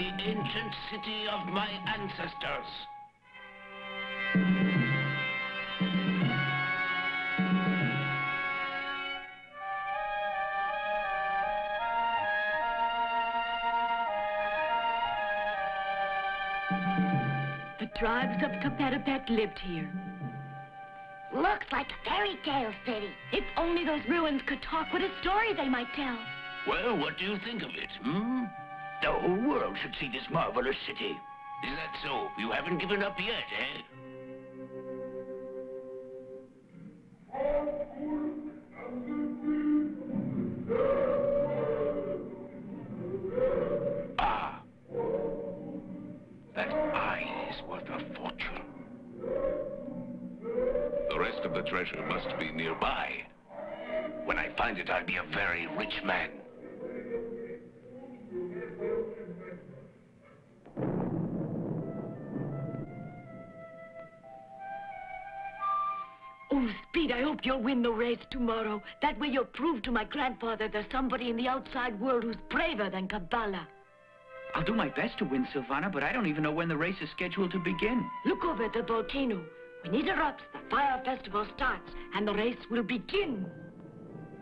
ancient city of my ancestors. The tribes of Teperepet lived here. Looks like a fairy tale city. If only those ruins could talk, what a story they might tell. Well, what do you think of it, hmm? The whole world should see this marvelous city. Is that so? You haven't given up yet, eh? Ah. That eye is worth a fortune. The rest of the treasure must be nearby. When I find it, I'll be a very rich man. Oh, Speed, I hope you'll win the race tomorrow. That way you'll prove to my grandfather there's somebody in the outside world who's braver than Kabala. I'll do my best to win, Silvana, but I don't even know when the race is scheduled to begin. Look over at the volcano. When it erupts, the fire festival starts, and the race will begin.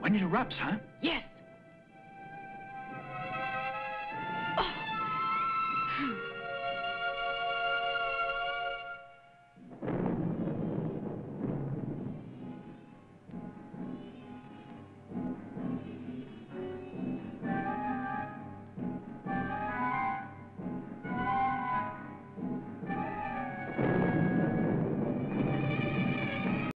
When it erupts, huh? Yes.